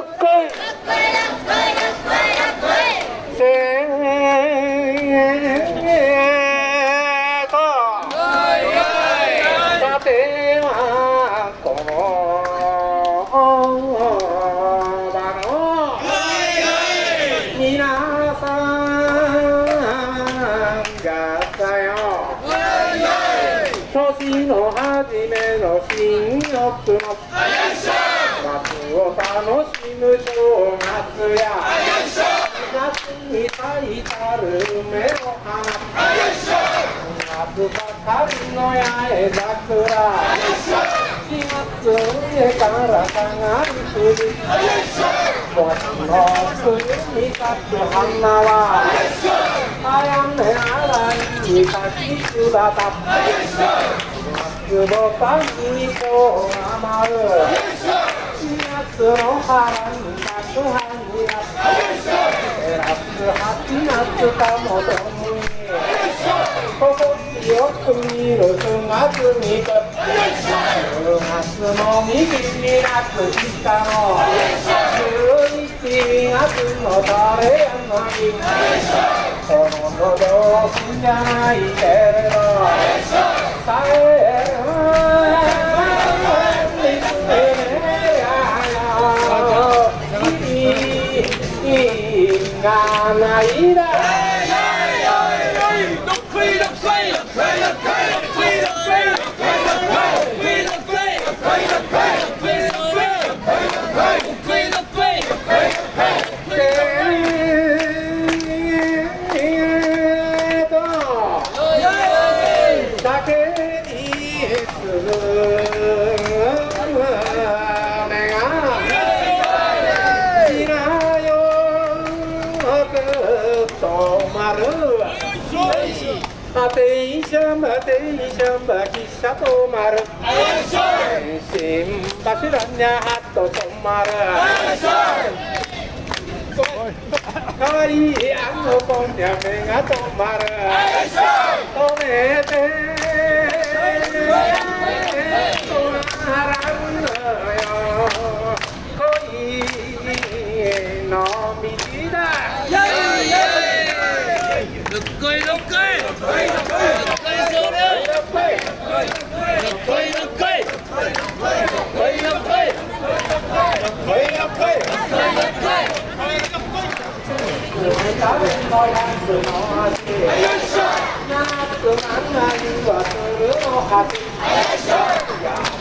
っこいい年の初めの新緑の夏を楽しむ正月や。夏に咲いたる梅の花夏ばかりの八重桜。4月上から下がるくじ星の冬に咲く花は早め洗いしかし姿つぼさにこう余る夏の腹に立つはにや照らす八夏かもとに心地よく見る。9月にと10月も右に夏下の11月の誰やのにその様ないけれど耐えるがないだ Ateisam, ateisam, bakisato mar. Sim, basuranya hato tomar. Kai ano ponya menga tomar. Tomete. Tomete. Yes, sir.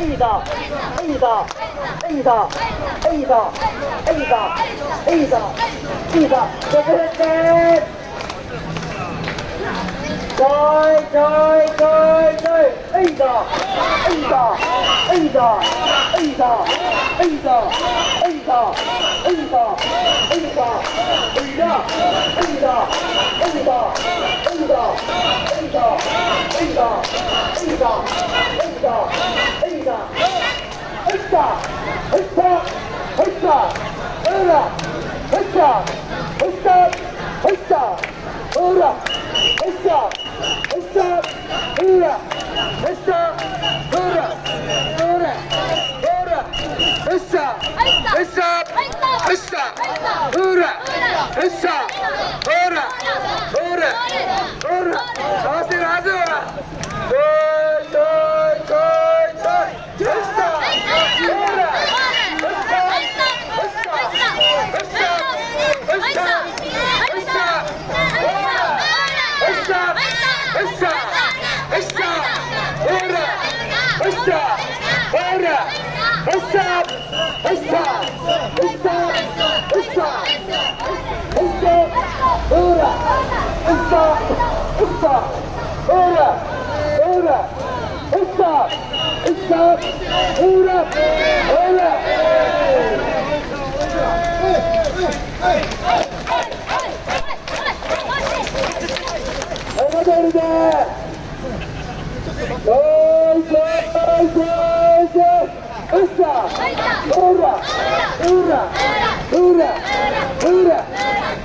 哎的，哎的，哎的，哎的，哎的，哎的，哎的，哎的，开开开开，哎的，哎的，哎的，哎的，哎的，哎的，哎的，哎的，哎的，哎的，哎的，哎的，哎的，哎的，哎的，哎的，哎的。Ura! الشعب الشعب الشعب الشعب الشعب اورا الشعب الشعب اورا اورا الشعب الشعب اورا اورا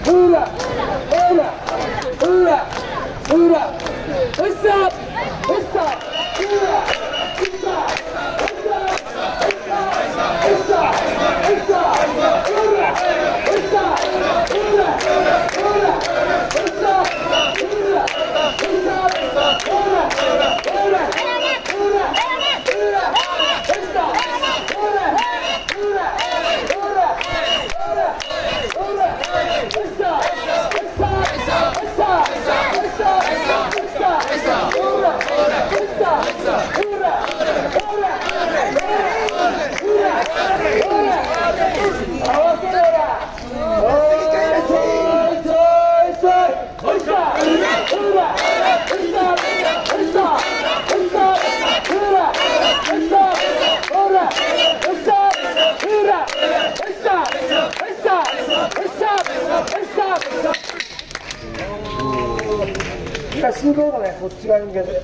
裏裏裏裏裏ね、こっち側に向けて。